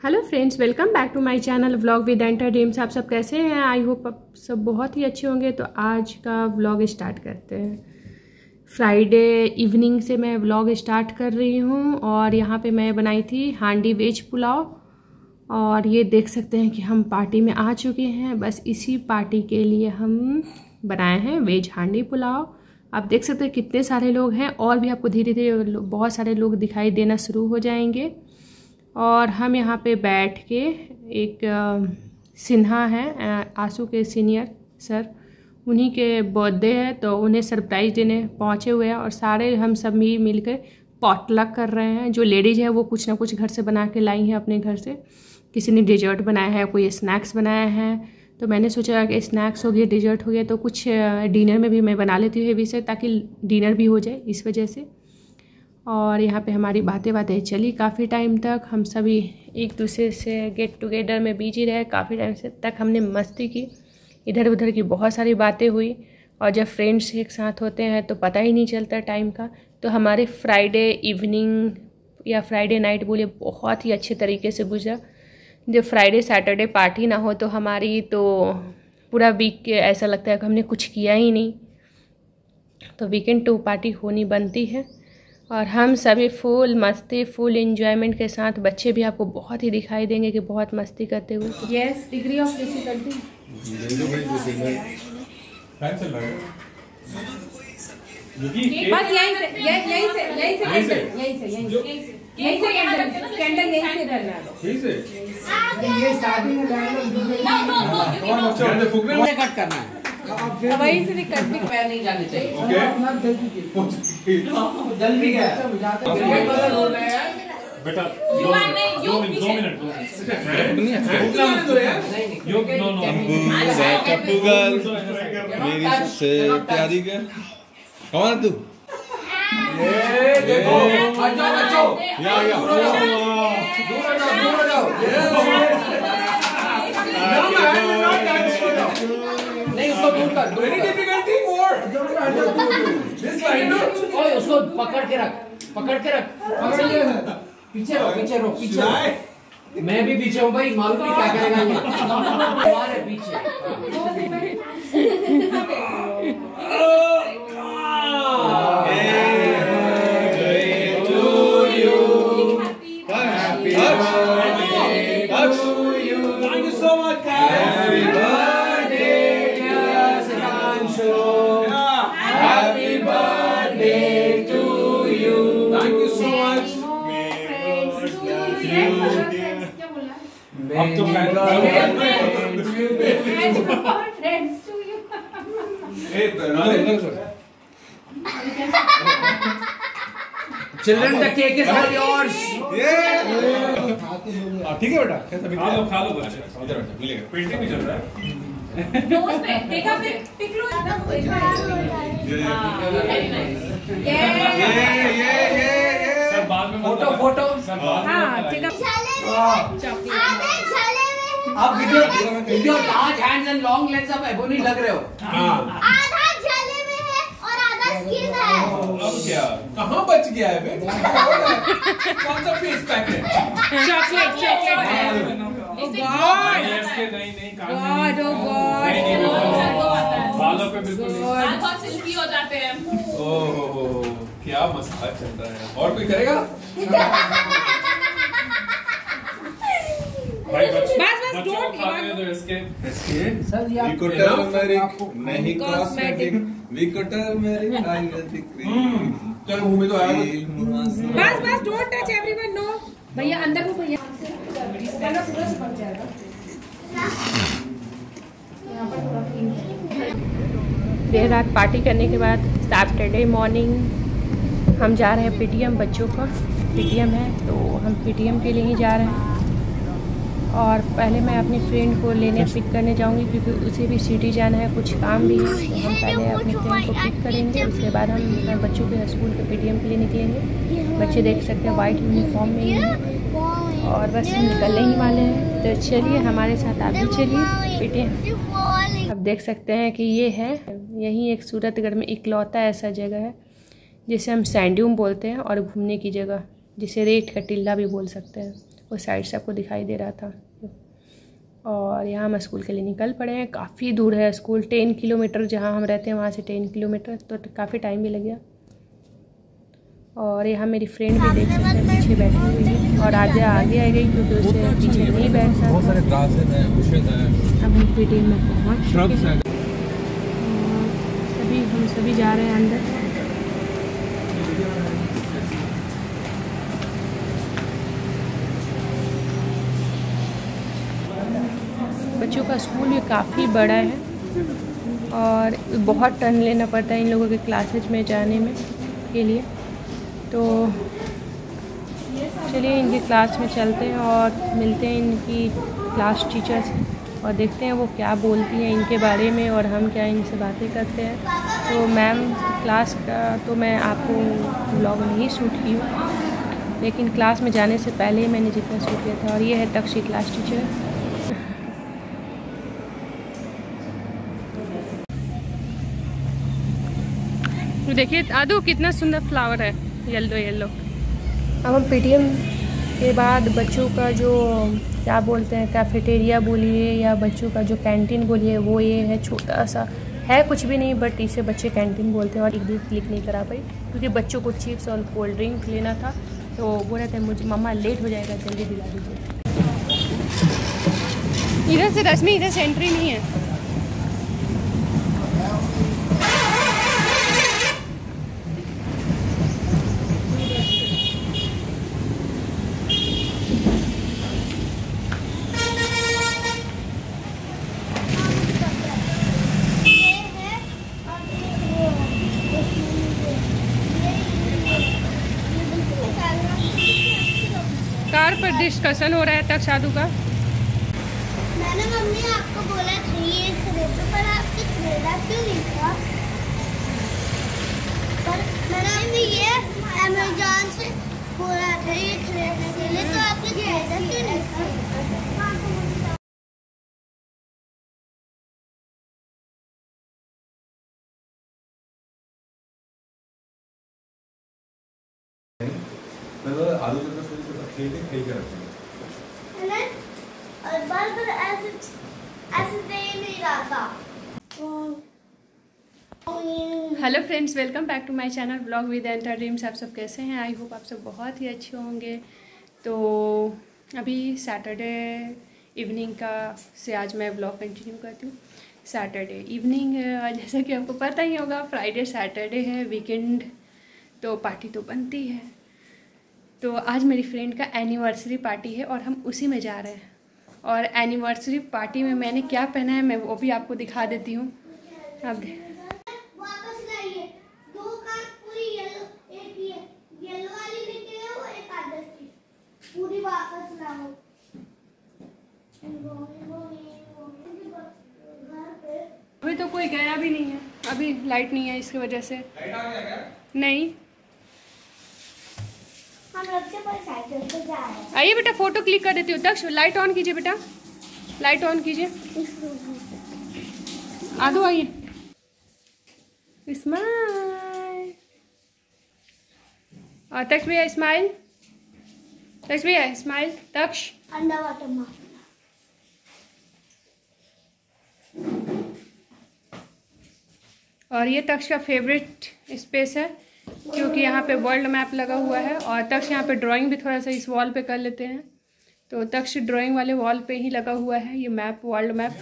Hello friends welcome back to my channel vlog with enter dreams आप सब कैसे हैं? आई होप आप सब बहुत ही अच्छे होंगे। तो आज का व्लॉग स्टार्ट करते हैं। फ्राइडे इवनिंग से मैं व्लॉग स्टार्ट कर रही हूँ और यहाँ पे मैं बनाई थी हांडी वेज पुलाव। और ये देख सकते हैं कि हम पार्टी में आ चुके हैं। बस इसी पार्टी के लिए हम बनाए हैं वेज हांडी पुलाव। आप देख सकते हैं कितने सारे लोग हैं और भी आपको धीरे धीरे बहुत सारे लोग दिखाई देना शुरू हो जाएँगे। और हम यहाँ पे बैठ के एक सिन्हा है आँसू के सीनियर सर। उन्हीं के बर्थडे है तो उन्हें सरप्राइज़ देने पहुँचे हुए हैं और सारे हम सब भी मिलकर पॉटलक कर रहे हैं। जो लेडीज़ है, वो कुछ ना कुछ घर से बना के लाई हैं अपने घर से। किसी ने डिजर्ट बनाया है, कोई स्नैक्स बनाया है। तो मैंने सोचा कि स्नैक्स हो गया डिजर्ट हो गया तो कुछ डिनर में भी मैं बना लेती हूँ हेवी से, ताकि डिनर भी हो जाए इस वजह से। और यहाँ पे हमारी बातें बातें चली काफ़ी टाइम तक। हम सभी एक दूसरे से गेट टुगेदर में बिज़ी रहे। काफ़ी टाइम से तक हमने मस्ती की। इधर उधर की बहुत सारी बातें हुई। और जब फ्रेंड्स एक साथ होते हैं तो पता ही नहीं चलता टाइम का। तो हमारे फ्राइडे इवनिंग या फ्राइडे नाइट बोलिए बहुत ही अच्छे तरीके से गुजरा। जब फ्राइडे सैटरडे पार्टी ना हो तो हमारी तो पूरा वीक ऐसा लगता है कि हमने कुछ किया ही नहीं। तो वीकेंड टू पार्टी होनी बनती है। और हम सभी फुल मस्ती फुल इंजॉयमेंट के साथ बच्चे भी आपको बहुत ही दिखाई देंगे कि बहुत मस्ती करते हुए। यस डिग्री ऑफ़ डिफिकल्टी बस यहीं से? यहीं से। यहीं से यहीं से यहीं से यहीं से यहीं से? कैंडल कैंडल यहीं से डलना दो ये स्टार्टिंग में कट करना है। वहीं से भी भी पैर नहीं जाने चाहिए जल्दी है बेटा दो मिनट दो मिनट दो मिनट दो मिनट योग नो नो टप्पू मेरी सबसे प्यारी गर्ल कौन है तू या या नहीं उसको दूर कर वेरी डिफिकल्टी मोर दिस ओए उसको पकड़ के रख पकड़ के रख पीछे रहो पीछे रहो पीछे मैं भी पीछे हूँ भाई मालूम नहीं क्या करेगा ये तुम्हारे पीछे। अब तो children the cake is all yours ठीक है बेटा कैसा खा लो खा लो बच्चे इधर बैठो मिलेगा पेंटिंग भी चल रहा है देखा पिक लो एकदम ये ये ये ये बाद में फ़ोटो फ़ोटो। हाँ ठीक है। आप video video large hands and long legs आप एबोनी लग रहे हो। हाँ। आधा जले में है और आधा स्किन है। अब क्या? कहाँ बच गया है बे कौन सा फेस पैक है? Chocolate chocolate. गॉड Layers के नहीं नहीं काम गॉड ओ नहीं नहीं, बिल्कुल गॉड बालों पे बिल्कुल नहीं। बहुत सिल्की हो जाते हैं। ओहो। क्या मसाला चल रहा है। और कोई करेगा? भाई बच्चे बस, बस, खाने दो इसके इसके सर ये नहीं कॉस्मेटिक टर्मरिक आयुर्वेदिक हम्म, चलो मुँह में तो आया बस बस डोंट टच एवरीवन नो भैया अंदर को भैया पूरा पूरा चिपक जाएगा देर रात पार्टी करने के बाद सैटरडे मॉर्निंग हम जा रहे हैं पीटीएम बच्चों का। पीटीएम है तो हम पीटीएम के लिए ही जा रहे हैं। और पहले मैं अपनी फ्रेंड को लेने पिक करने जाऊँगी, क्योंकि उसे भी सिटी जाना है, कुछ काम भी है। तो हम पहले अपनी फ्रेंड को पिक करेंगे, उसके बाद हम बच्चों के स्कूल के पीटीएम के लिए निकलेंगे। बच्चे देख सकते हैं वाइट यूनिफॉर्म में ही। और बस हम निकलने ही वाले हैं। तो चलिए, हमारे साथ आप भी चलिए पीटीएम अब देख सकते हैं कि ये है, यही एक सूरतगढ़ में इकलौता ऐसा जगह है। जिसे हम सैंड्यूम बोलते हैं और घूमने की जगह जिसे रेत का टिल्ला भी बोल सकते हैं। वो साइड से आपको दिखाई दे रहा था। और यहाँ हम स्कूल के लिए निकल पड़े हैं। काफ़ी दूर है स्कूल टेन किलोमीटर जहाँ हम रहते हैं वहाँ से टेन किलोमीटर तो काफ़ी टाइम भी लग गया। और यहाँ मेरी फ्रेंड भी देख सकते हैं पीछे बैठी हुई है। और आगे आगे आ गई क्योंकि उससे पीछे नहीं बैठ सकता। अब हम में पहुँच सभी हम सभी जा रहे हैं अंदर। बच्चों का स्कूल भी काफ़ी बड़ा है और बहुत टर्न लेना पड़ता है इन लोगों के क्लासेज में जाने में के लिए। तो चलिए इनके क्लास में चलते हैं और मिलते हैं इनकी क्लास टीचर्स और देखते हैं वो क्या बोलती हैं इनके बारे में और हम क्या इनसे बातें करते हैं। तो मैम, क्लास का तो मैं आपको ब्लॉग नहीं सूट की हूँ, लेकिन क्लास में जाने से पहले ही मैंने जितना सूट किया था और ये है तक्षी क्लास टीचर। देखिए आदू कितना सुंदर फ्लावर है येलो येल्लो अब हम पीटीएम के बाद बच्चों का जो क्या बोलते हैं कैफेटेरिया बोलिए या बच्चों का जो कैंटीन बोलिए वो ये है छोटा सा। है कुछ भी नहीं बट इसे बच्चे कैंटीन बोलते हैं और एक भी क्लिक नहीं करा पाई क्योंकि बच्चों को चिप्स और कोल्ड ड्रिंक लेना था तो बोल रहे थे मुझे मम्मा लेट हो जाएगा जल्दी दिला दीजिए। इधर से रश्मि इधर से एंट्री नहीं है कार पर डिस्कशन हो रहा है तक साधु का? मैंने मम्मी आपको बोला था ये पर आपने क्यों था? पर मैंने ये से बोला था ये के लिए तो आपने क्यों था? मैं तो आलू के खेल के खेल के रखूँगा है। और बार बार ऐसे ऐसे दे नहीं रहा था hello friends welcome back to my channel blog with enter dreams आप सब कैसे हैं? आई होप आप सब बहुत ही अच्छे होंगे। तो अभी सैटरडे इवनिंग का से आज मैं ब्लॉग कंटिन्यू करती हूँ। सैटरडे इवनिंग है और जैसा कि आपको पता ही होगा फ्राइडे सैटरडे है वीकेंड तो पार्टी तो बनती है। तो आज मेरी फ्रेंड का एनिवर्सरी पार्टी है और हम उसी में जा रहे हैं। और एनिवर्सरी पार्टी में मैंने क्या पहना है मैं वो भी आपको दिखा देती हूँ। अब दे- वापस लाइए। दो कार पूरी येलो एक ये येलो वाली लेके आओ एक आदर की। पूरी वापस लाओ। अभी तो कोई गया भी नहीं है। अभी लाइट नहीं है इसकी वजह से। नहीं हम रस्ते पर साइकिल से जा रहे हैं आइए बेटा फ़ोटो क्लिक कर देती हूँ। दक्ष लाइट ऑन कीजिए बेटा। लाइट ऑन कीजिए। आदो आइए। स्माइल और तक्ष भैया स्माइल तक्ष भैया स्माइल तक्ष और ये तक्ष का फेवरेट स्पेस है। क्योंकि यहाँ पे वर्ल्ड मैप लगा हुआ है और तक्ष यहाँ पे ड्राइंग भी थोड़ा सा इस वॉल पे कर लेते हैं। तो तक्ष ड्राइंग वाले वॉल पे ही लगा हुआ है ये मैप वर्ल्ड मैप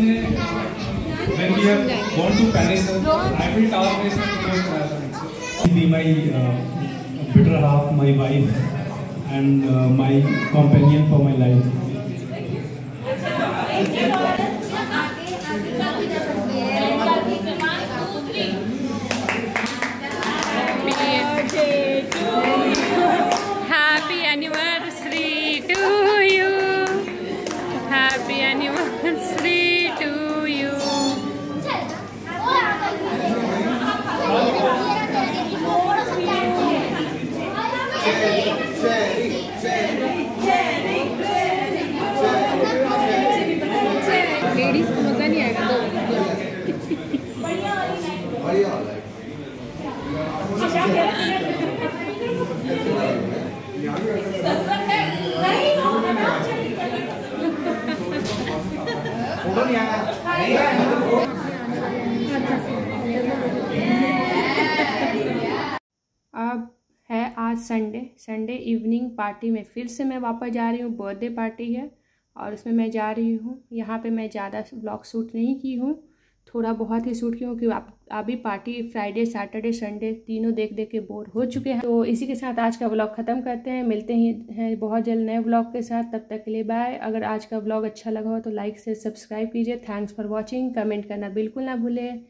के बाद इसने when we have gone to Paris Eiffel Tower में इसने propose कराया था मुझसे be my uh, better half my wife and uh, my companion for my life अब है आज संडे संडे इवनिंग पार्टी में फिर से मैं वापस जा रही हूँ. बर्थडे पार्टी है और उसमें मैं जा रही हूँ. यहाँ पे मैं ज़्यादा ब्लॉग शूट नहीं की हूँ. थोड़ा बहुत ही सूट क्योंकि आप अभी पार्टी फ्राइडे, सैटरडे, संडे तीनों देख देख के बोर हो चुके हैं। तो इसी के साथ आज का ब्लॉग ख़त्म करते हैं। मिलते ही हैं बहुत जल्द नए ब्लॉग के साथ। तब तक के लिए बाय अगर आज का ब्लॉग अच्छा लगा हो तो लाइक से सब्सक्राइब कीजिए। थैंक्स फॉर वॉचिंग कमेंट करना बिल्कुल ना भूलें।